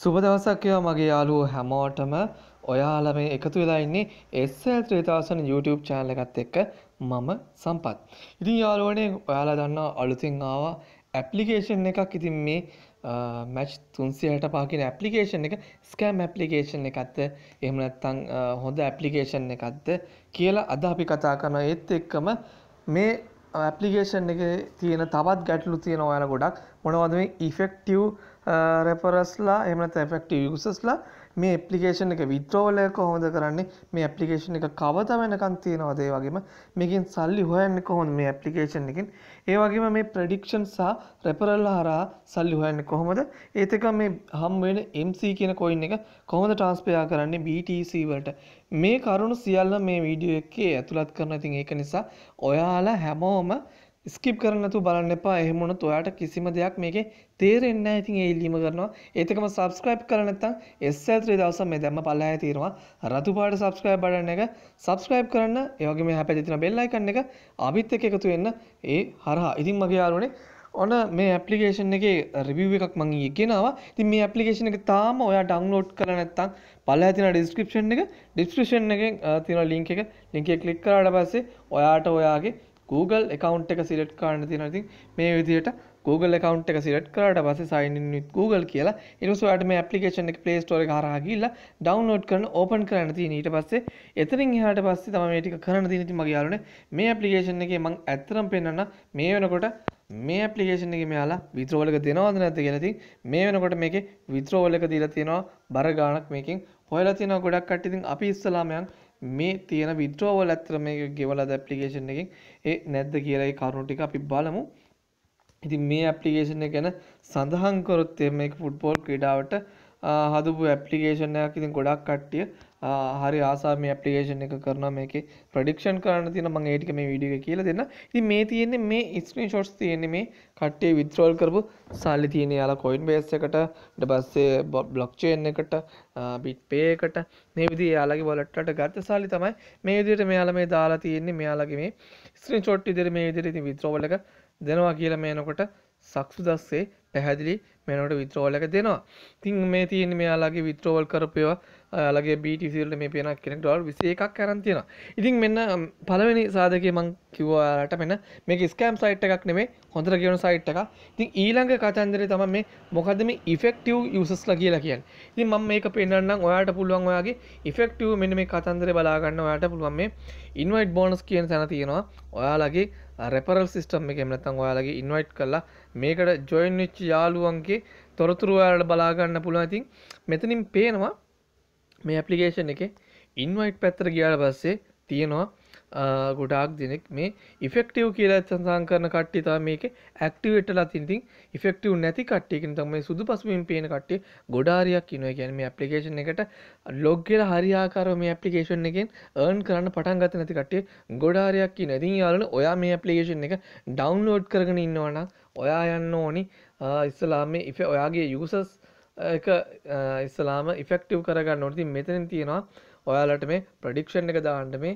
සුබ දවසක් වේවා මගේ යාළුවෝ හැමෝටම ඔයාලා මේ එකතු වෙලා ඉන්නේ SL 3000 YouTube channel එකත් එක්ක මම සම්පත්. ඉතින් යාළුවනේ ඔයාලා දන්නවා අලුතින් ආවා ඇප්ලිකේෂන් එකක්. ඉතින් මේ මැච් 365 කියන ඇප්ලිකේෂන් එක ස්කෑම් ඇප්ලිකේෂන් එකක්ද? එහෙම නැත්නම් හොඳ ඇප්ලිකේෂන් එකක්ද කියලා අද අපි කතා කරනවා. ඒත් එක්කම මේ ඇප්ලිකේෂන් එකේ තියෙන තවත් ගැටලු තියෙන ඔයාලා ගොඩක්. මොනවද මේ ඉෆෙක්ටිව් රෙෆරස්ලා එහෙම නැත්නම් ඉෆෙක්ටිව් යූසර්ස්ලා මේ ඇප්ලිකේෂන් එක විත්ඩ්‍රෝවල් එක කොහොමද කරන්නේ? මේ ඇප්ලිකේෂන් එක කවදා වෙනකන් තියෙනවද? ඒ වගේම මේකෙන් සල්ලි හොයන්නේ කොහොමද මේ ඇප්ලිකේෂන් එකෙන්? ඒ වගේම මේ ප්‍රෙඩික්ෂන් සහ රෙෆරල් හරහා සල්ලි හොයන්නේ කොහොමද? ඒත් එක මේ හම් වෙන MC කියන කොයින් එක කොහොමද ට්‍රාන්ස්ෆර් කරන්නේ? BTC වලට. මේ කරුණු සියල්ල මේ වීඩියෝ එකේ ඇතුළත් කරනවා ඉතින් ඒක නිසා ඔයාලා හැමෝම ස්කිප් කරන්න නැතුව බලන්න එපා. එහෙම වුණොත් ඔයාට කිසිම දෙයක් මේකේ තේරෙන්නේ නැහැ. ඉතින් ඒ ඉල්ලීම කරනවා. ඒත් එකම subscribe කරලා නැත්නම් SL3000 මේ දැම්ම පල්ලෙහාය තියෙනවා. රතු පාට subscribe බටන් එක subscribe කරන්න. ඒ වගේම එහා පැත්තේ තියෙන bell icon එක ආපිත් එක්ක එකතු වෙන්න. ඒ හරහා. ඉතින් මගේ යාළුවනේ ඔන්න මේ ඇප්ලිකේෂන් එකේ රිවිව් එකක් මම ඊයේ ගෙනාවා. ඉතින් මේ ඇප්ලිකේෂන් එක තාම ඔයා ඩවුන්ලෝඩ් කරලා නැත්නම් පල්ලෙහා තියෙන ඩිස්ක්‍රිප්ෂන් එක ඩිස්ක්‍රිප්ෂන් එකෙන් තියෙන ලින්ක් එක ලින්ක් එක ක්ලික් කරාට පස්සේ ඔයාට ඔයාගේ Google account එක select කරන්න තියෙනවා. ඉතින් මේ විදිහට Google account එක select කරාට පස්සේ sign in with Google කියලා. ඊට පස්සේ ඔයාලට මේ application එක Play Store එක හරහා ගිහිල්ලා download කරන open කරන්න තියෙන. ඊට පස්සේ එතනින් එහාට පස්සේ තමයි මේ ටික කරන්න තියෙන. ඉතින් මගේ යාළුවනේ මේ application එකේ මම ඇත්තටම පෙන්නන්න මේ වෙනකොට මේ ඇප්ලිකේෂන් එකේ මෙයාලා withdrawal එක දෙනවද නැද්ද කියලා. ඉතින් මේ වෙනකොට මේකේ withdrawal එක දීලා තියෙනවා බර ගාණක් මේකෙන් හොයලා තියෙනවා ගොඩක් කට්ටිය. ඉතින් අපි ඉස්සලාම යන් මේ තියෙන විඩ්‍රෝවල් ඇත්තට මේක ගෙවලාද ඇප්ලිකේෂන් එකෙන් ඒ නැද්ද කියලා ඒ කරුණු ටික අපි බලමු. ඉතින් මේ ඇප්ලිකේෂන් එක ගැන සඳහන් කරොත් මේක ෆුට්බෝල් ක්‍රීඩාවට හදපු ඇප්ලිකේෂන් එකක්. ඉතින් ගොඩක් කට්ටිය හරි ආසාව මේ ඇප්ලිකේෂන් එක කරනවා මේකේ ප්‍රෙඩික්ෂන් කරන්න තියෙන මම ඒ ටික මේ වීඩියෝ එකේ කියලා දෙන්න. ඉතින් මේ තියෙන්නේ මේ ස්ක්‍රීන්ෂොට්ස් තියෙන්නේ මේ කට්ටිය විත්ඩ්‍රෝල් කරපු සල්ලි තියෙන යාලා කොයින් බේස් එකට ඊට පස්සේ බ්ලොක් චේන් එකට බිට් පේ එකට මේ විදිහේ යාලගේ වොලට් වලට ගත්ත සල්ලි තමයි මේ විදිහට මෙයාලා මේ දාලා තියෙන්නේ මෙයාලගේ මේ ස්ක්‍රීන්ෂොට් විදිහට මේ විදිහට ඉතින් විත්ඩ්‍රෝවල් එක දෙනවා කියලා මේනකොට සක්සු දස්සේ පැහැදිලි මේනකොට විත්‍රෝවල් එක දෙනවා. ඉතින් මේ තියෙන්නේ මෙයාලගේ විත්‍රෝවල් කරපේවා ඔයාලගේ BTC වලට මේ පේන කෙනෙක් ඩොලර් 21ක් අරන් තියෙනවා. ඉතින් මෙන්න පළවෙනි සාධකය මම කිව්වා ඔයාලට මෙන්න මේක ස්කෑම් සයිට් එකක් නෙමෙයි හොඳට කියවන සයිට් එකක්. ඉතින් ඊළඟ කතන්දරේ තමයි මේ මොකද්ද මේ ඉෆෙක්ටිව් යූසර්ස්ලා කියලා කියන්නේ. ඉතින් මම මේක පෙන්නන්නම් ඔයාලට පුළුවන් ඔයාගේ ඉෆෙක්ටිව් මෙන්න මේ කතන්දරේ බලා ගන්න ඔයාලට පුළුවන් මේ ඉන්වයිට් බෝනස් කියන තැන තියෙනවා. ඔයාලගේ රෙපරල් සිස්ටම් එක එහෙම නැත්නම් ඔයාලගේ ඉන්වයිට් කරලා මේකට ජොයින් වෙච්ච යාළුවන්ගේ තොරතුරු ඔයාලට බලා ගන්න පුළුවන්. ඉතින් මෙතනින් පේනවා මේ ඇප්ලිකේෂන් එකේ ඉන්වයිට් පැත්තට ගියාට පස්සේ තියෙනවා ගොඩාක් දෙනෙක් මේ ඉෆෙක්ටිව් කියලා සඳහන් කරන කට්ටිය තමයි මේකේ ඇක්ටිවේට් වෙලා තියෙන. ඉතින් ඉෆෙක්ටිව් නැති කට්ටිය කියන තමයි සුදු පසුබිම් පේන කට්ටිය ගොඩාරියක් ඉනවා. කියන්නේ මේ ඇප්ලිකේෂන් එකට ලොග් වෙලා හරියාකාරව මේ ඇප්ලිකේෂන් එකෙන් earn කරන්න පටන් ගත්තේ නැති කට්ටිය ගොඩාරියක් ඉනවා. ඉතින් යාළුවනේ ඔයා මේ ඇප්ලිකේෂන් එක ඩවුන්ලෝඩ් කරගෙන ඉන්නවා නම් ඔයා යන්න ඕනි ඉස්සලාම මේ ඔයාගේ යූසර්ස් එක ඉස්සලාම ඉෆෙක්ටිව් කරගන්න ඕනේ. ඉතින් මෙතනින් තියෙනවා ඔයාලට මේ ප්‍රඩික්ෂන් එක දාන්න මේ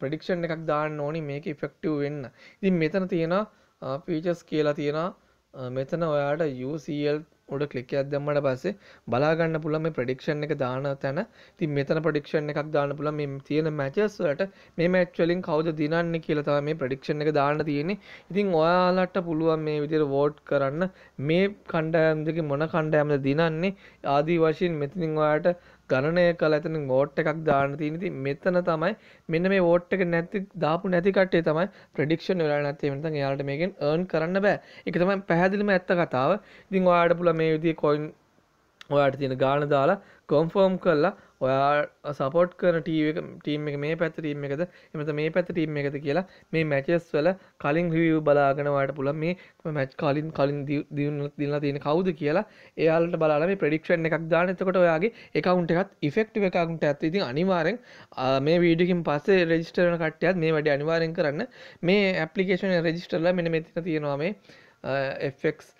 ප්‍රඩික්ෂන් එකක් දාන්න ඕනි මේක ඉෆෙක්ටිව් වෙන්න. ඉතින් මෙතන තියෙනවා ෆීචර්ස් කියලා තියෙනවා මෙතන ඔයාට UCL උඩ ක්ලික් එකක් දැම්මට පස්සේ බලා ගන්න පුළුවන් මේ ප්‍රෙඩික්ෂන් එක දාන තැන. ඉතින් මෙතන ප්‍රෙඩික්ෂන් එකක් දාන්න පුළුවන් මේ තියෙන මැචස් වලට මේ මැච් වලින් කවුද දිනන්නේ කියලා තමයි මේ ප්‍රෙඩික්ෂන් එක දාන්න තියෙන්නේ. ඉතින් ඔයාලට පුළුවන් මේ විදිහට වෝට් කරන්න මේ කණ්ඩායම් දෙකේ මොන කණ්ඩායමද දිනන්නේ ආදී වශයෙන් මෙතනින් ඔයාලට ගණනය කළ ඇතන වෝට් එකක් දාන්න තියෙන ඉතින් මෙතන තමයි මෙන්න මේ වෝට් එක නැති දාපු නැති කට්ටිය තමයි ප්‍රෙඩික්ෂන් වෙලා නැත්නම් එහෙම නැත්නම් එයාලට මේකෙන් earn කරන්න බෑ. ඒක තමයි පැහැදිලිම ඇත්ත කතාව. ඉතින් ඔයාලට පුළුවන් මේ විදිහේ coin ඔයාට තියෙන ගාන දාලා කොන්ෆර්ම් කරලා ඔයා සපෝට් කරන ටීම් එක මේ පැත්ත ටීම් එකද? එමත මේ පැත්ත ටීම් එකද කියලා මේ මැචස් වල කලින් රිවිව් බලාගෙනවාට පුළ මේ මැච් කලින් කලින් දිලා තියෙන කවුද කියලා එයාලට බලාලා මේ ප්‍රඩික්ෂන් එකක් දාන එතකොට ඔයාගේ එකකවුන්ට එකත් ඉෆෙක්ට් එකකුන්ට ඇත්ත ඉතින් අනිවාරෙන් මේ වීඩියකින් පස්සේ රෙජිස්ටරන කට්ටයත් මේ වැඩ අනිවාරෙන් කරන්න. මේ ඇපලිකේෂන රෙජිස්ටර්ල මෙන මෙතින තියෙනවා මේ FX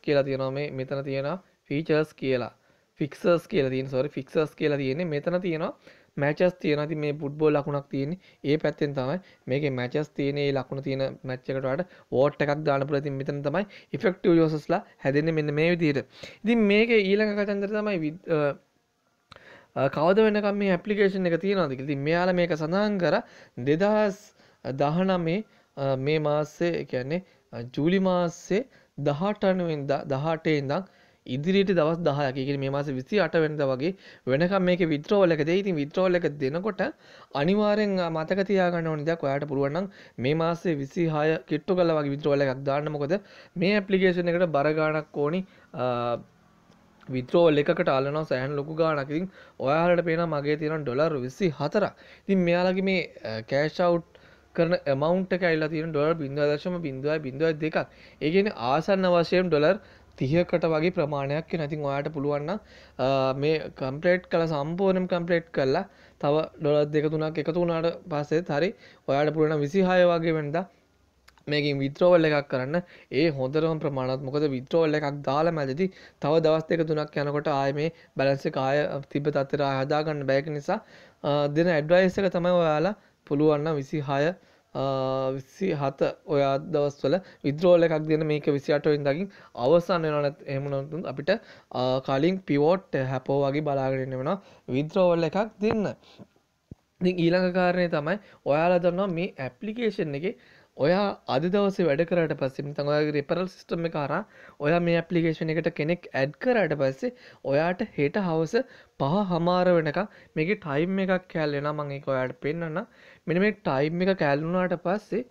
කියලා තියෙනවා මේ මෙතන තියෙනවා ෆීචර්ස් කියලා. ෆික්සර්ස් කියලා තියෙන සොරි ෆික්සර්ස් කියලා තියෙන්නේ. මෙතන තියෙනවා මැචස් තියෙන ති මේ පුට්බෝල් ලකුණක් තියෙන ඒ පැත්තෙන් තමයි මේක මැචස් තියනේ ලකුණ තියෙන මැච්චකටට වෝට් එකක් දාන පුලති මෙතන තමයි ඉෆෙක්ටව යෝසස්ලා හැදෙන මෙන්න මේ විදියට ඉතින් මේක ඊළඟ කතන්දර තමයි කවද වෙනකම් මේ ඇපලිකේෂන් එක තියෙනවාද ඉතින් මෙයාලා මේක සඳහන් කර දෙදහස් දහනමේ මේ මාස්සේ කියන්නේ ජූලි මාස්සේ දහටනුවෙන්ද දහටේ ඉඳං ඉදිරිට දවස් දහයක. මේ මාස විසි අට වෙනද වගේ වෙනකම් මේක විත්‍රෝල එක ඉතින් විත්‍රෝල එක දෙනකොට අනිවාරෙන් මතක තියාගන්න ඕනිදක් ඔයාට පුළුවන්නම් මේ මාසේ විසි හය කිට්ටු කල වගේ විත්‍රෝල එකක් දාන්න. මොකද මේ ඇපලිකේෂන් එකට බරගානක් ඕනි විත්‍රෝල් එකකට අලන සෑහන් ලොකු ගානකින් ඔයාලට පේන මගේ තියෙන ඩොලර් විසි හතරක් ඉතින් මෙයාලගේ මේ කෑෂව් කරන මවන්් එක ඇල්ලා තියෙන ඩොලර් බිඳුව දශම බිඳුව බිඳුව දෙකක්. ඒගෙන ආසන්න වශයෙන් ඩොලර් තිහකට වගේ ප්‍රමාණයක් නැතින් ඔයාට පුළුවන්න මේ කම්පලේට් කළ සම්පූර්නම් කම්පලේට් කරලා තව ඩොලත් දෙක තුනක් එකතු වුණට පස්සේ හරි ඔයාට පුළුවන විසිහය වගේ වෙනදා මේකින් විත්‍රෝවල් එකක් කරන්න. ඒ හොඳරම ප්‍රමාණත් මොකද විත්‍රෝවල් එකක් දාලා මැදති තව දවස් දෙක තුනක් යනකොට ආය මේ බැලන්ස කාය තිබ තත්තර හදාගන්න බෑක නිසා දෙන ඇඩ්වයිස් එක තමයි ඔයාලා පුළුවන්න විසි හය විසි හත ඔයා දවස්වල විද්‍රෝල එකක් දෙන මේක විසිටයින් දකිින් අවසන් වෙනත් එහමනතුන් අපිට කලින් පිවෝට් හැපෝ වගේ බලාගෙන වෙන විද්‍රෝවල් එකක් දෙන්න. ඊළඟ කාරණය තමයි ඔයාලා දන්නවා මේ ඇප්ලිකේෂන් එක ඔයා අද දවසේ වැඩ කරට පස්සේ තන් ඔයාගේ රෙපරල් සිස්ටම් එක කරා ඔයා මේ ඇප්ලිකේෂන් එකට කෙනෙක් ඇඩ් කරට පස්සේ ඔයාට හෙට හවස පහ හමාර වෙනකම් මේකේ ටයිම් එකක් කැල්ලෙනවා මම ඒක ඔයාලට පෙන්වන්න මෙන්න මේ ටයිම් එක කැල්ලුණාට පස්සේ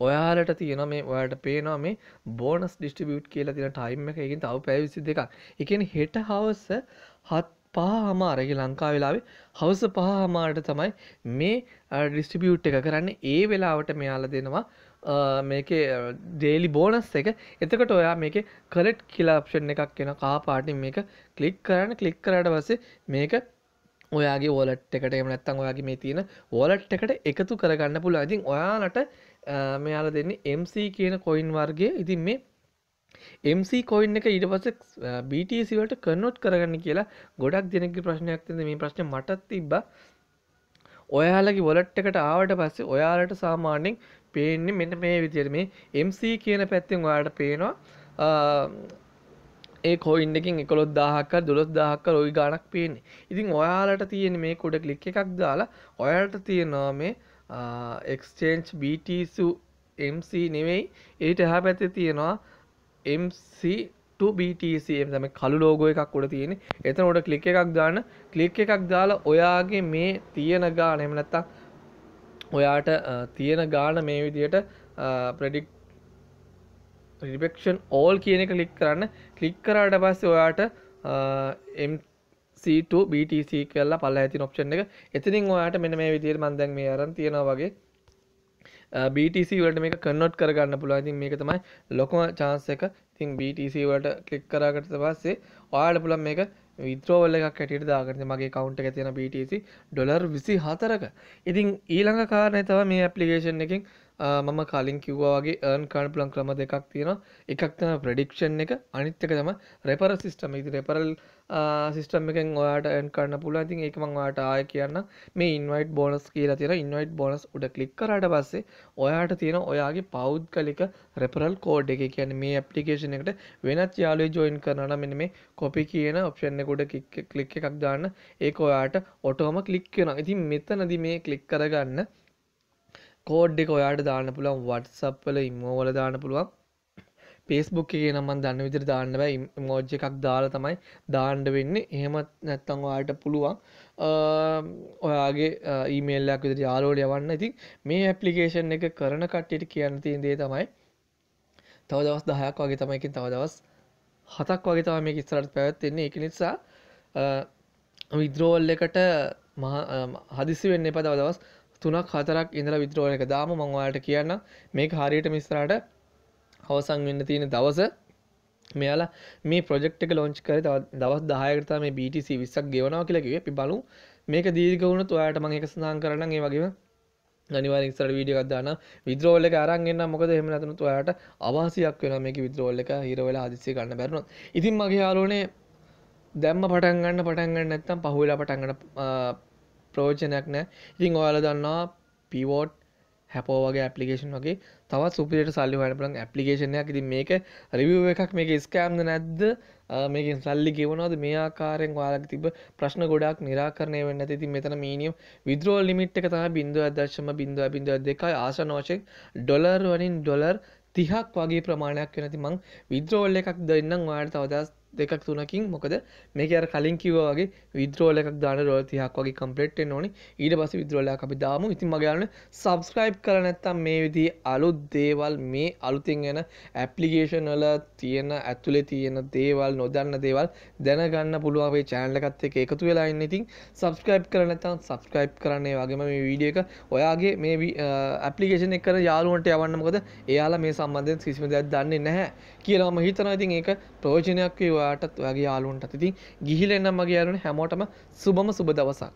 ඔයාලට තියෙන මේ ඔයාට පේනවා මේ බෝනස් ඩිස්ට්‍රිබියුට් කියලා තියෙන ටයිම් එක එකකින් තව පැය 22ක්. ඒ කියන්නේ හෙට හවස 7 පහ හමාරගේ ලංකා වෙලාවේ හවස පහ හමාට තමයි මේ ඩිස්ටිබියුට් එක කරන්න. ඒ වෙලාවට මෙයාල දෙනවා මේක ඩේලි බෝනස් එක. එතකට ඔයා මේක කලෙට් කියලාප්ෂන් එකක් එෙන කාපාටින් මේක කලික් කරන්න. කලික් කරට වසේ මේක ඔයාගේ ඕලට් එකට එම නැත්තන් ඔයාගේ මේ තියෙන ඕලට් එකට එකතු කරගන්න පුළ ඉතින් ඔයාලට මෙයාල දෙන්නේ MC කියන කොයින් වර්ගේ ඉතින් මේ MC කොයින් එක ඊට පස්සේ BTC වලට කන්වර්ට් කරගන්න කියලා ගොඩක් දෙනෙක්ගේ ප්‍රශ්නයක් තියෙනවා. මේ ප්‍රශ්නේ මටත් තිබ්බා. ඔයාලගේ වොලට් එකට ආවට පස්සේ ඔයාලට සාමාන්‍යයෙන් පේන්නේ මෙන්න මේ විදිහට මේ MC කියන පැත්තෙන් ඔයාලට පේනවා ඒ කොයින් එකකින් 11000ක් 12000ක් ওই ගාණක් පේන්නේ. ඉතින් ඔයාලට තියෙන මේ කුඩ ක්ලික් එකක් දාලා ඔයාලට තියෙනවා මේ exchange BTC MC නෙවෙයි. ඊට එහා පැත්තේ තියෙනවා MC2BTCM තම කළු ලෝගෝ එකක් උඩ තියෙන එතන උඩ කලික් එකක් දාන්න. කලික් එකක් දාලා ඔයාගේ මේ තියෙන ගාන එම නැත්තම් ඔයාට තියෙන ගාන මේ විදියට ප්‍රඩික් රිපෙක්ෂන් ඕල් කියන එක කලික් කරන්න. කලික් කරාට පස්සේ ඔයාට MC2 BTC කියලා පල්ල ඇති ඔප්ෂන් එක. එතිනින් ඔයාට මෙන මේ විදියට මන්දැන් මේ අරන් තියෙනවා වගේ. BTC වලට මේක කන්නොට් කරගන්න පුළුවන්. ඉතින් මේක තමයි ලොකම chance එක. ඉතින් BTC වලට ක්ලික් කරාකට පස්සේ ඔයාලට පුළුවන් මේක විත්‍රෝවල් එකක් හැටියට දාගන්න. මගේ account එකේ තියෙන BTC ඩොලර් 24ක ඉතින් ඊළඟ කාරණේ තමයි මේ ඇප්ලිකේෂන් එකෙන් මම කලින් කිව්වා වගේ ඒර්න් කරන්න පුළුවන් ක්‍රම දෙකක් තියෙනවා. එකක් තමයි ප්‍රෙඩික්ෂන් එක. අනිත් එක තමයි රෙපරල් සිස්ටම් ඉතින් රෙපරල් සිස්ටම් එකෙන් ඔයාට එර්න් කරන්න පුළුවන්. ඉතින් ඒක මම ඔයාට ආයෙ කියන්න මේ ඉන්වයිට් බෝනස් කියලා තියෙනවා. ඉන්වයිට් බෝනස් උඩ ක්ලික් කරාට පස්සේ ඔයාට තියෙන ඔයාගේ පෞද්ගලික රෙපරල් කෝඩ් එක. කියන්නේ මේ ඇප්ලිකේෂන් එකට වෙනත් යාළුවෝ ජොයින් කරනවා නම් මෙන්න මේ කොපි කියන ඔප්ෂන් එක උඩ ක්ලික් එකක් දාන්න. ඒක ඔයාට ඔටෝම ක්ලික් වෙනවා. ඉතින් මෙතනදී මේ ක්ලික් කරගන්න කෝඩ් එක ඔයාට දාන්න පුළුවන් WhatsApp වල ඉමෝවල දාන්න පුළුවන්. Facebook එකේ නම් මම දන්න විදිහට දාන්න බෑ. ඉමෝජි එකක් දාලා තමයි දාන්න වෙන්නේ. එහෙම නැත්නම් ඔයාලට පුළුවන් ඔයාගේ ඊමේල් එකක් විදිහට යාළුවෝ යවන්න. ඉතින් මේ ඇප්ලිකේෂන් එක කරන කට්ටියට කියන්න තියෙන දේ තමයි තව දවස් 10ක් වගේ තමයි. එකකින් තව දවස් 7ක් වගේ තමයි මේක ඉස්සරහට පැවැත්වෙන්නේ. ඒක නිසා විද්‍රෝවල් එකට හදිසි වෙන්න එපා. තව දවස් තුනක් හතරක් ඉඳලා විත්‍රෝල එක දාම මං ඔයාලට කියන්න මේක හරියට මිස්රාට අවසන් වෙන්න තියෙන දවස. මෙයාලා මේ ප්‍රොජෙක්ට් එක ලොන්ච් කරේ දවස් 10කට තමයි මේ BTC 20ක් ගෙවනවා කියලා කිව්වේ. අපි බලමු. මේක දීර්ඝ වුණොත් ඔයාලට මම ඒක සඳහන් කරන්නම්. ඒ වගේම අනිවාර්යෙන් ඉස්සරහට වීඩියෝ එකක් දාන්න විත්‍රෝල් එක අරන් එන්න මොකද එහෙම නැත්නම් ඔයාලට අවාසියක් වෙනවා මේකේ විත්‍රෝල් එක. හිර වෙලා හදිස්සිය ගන්න බැරිනොත් ඉතින් මගේ යාළුවනේ දැම්ම පටන් ගන්න පටන් ගන්න නැත්නම් පහුවෙලා පටන් ගන්න ප්‍රෝජනයක් නෑ. ඉතින් ඔයාල දන්නා පිවෝට් හැපෝ වගේ ඇපලිකේෂන් වගේ තවත් සුපිට සල්ලි හොයන බලන් ඇපලිකේෂනයක් ඉතින් මේක රිවිව් එකක් මේක ස්කෑම්ද නැද්ද? මේකින් සල්ලි ගෙවනවද? මේ ආකාරයෙන් ඔයාලට තිබ ප්‍රශ්න ගොඩක් නිරාකරණය වෙන්න ඇති ඉතින් මෙතන මීනියම් විද්‍රෝල් ලිමිට් එක තමයි බිඳුව දශම බිඳුව බිඳුව දෙකයි. ආසන වශයෙන් ඩොලර් වලින් ඩොලර් තිහක් වගේ ප්‍රමාණයක් වෙනති මං විද්‍රෝල් එකක් දෙන්නම්. ඔයාලට තවදස් දෙකක් තුනකින් මොකද මේක අර කලින් කිව්වා වගේ විද්‍රෝල් එකක් දාන ඩොලර් 30ක් වගේ කම්ප්ලීට් වෙන්න ඕනේ. ඊට පස්සේ විද්‍රෝල් එකක් අපි දාමු. ඉතින් මගේ යාළුවනේ subscribe කරලා නැත්නම් මේ විදිහේ අලුත් දේවල් මේ අලුතින් එන ඇප්ලිකේෂන් වල තියෙන ඇතුලේ තියෙන දේවල් නොදන්න දේවල් දැනගන්න පුළුවන් අපේ channel එකත් එක්ක එකතු වෙලා ඉන්න. ඉතින් subscribe කරලා නැත්නම් subscribe කරන්න ඒ වගේම මේ වීඩියෝ එක ඔයාගේ මේ ඇප්ලිකේෂන් එක කර යාළුවන්ට යවන්න. මොකද එයාලා මේ සම්බන්ධයෙන් කිසිම දෙයක් දන්නේ නැහැ කියලා මම හිතනවා. ඉතින් ඒක ප්‍රයෝජනයක් වේවා. ඔයාටත් ඔයාගේ යාළුවන්ටත්. ඉතින් ගිහිල්ලා එන්නම් මගේ යාළුවනේ හැමෝටම සුබම සුබ දවසක්.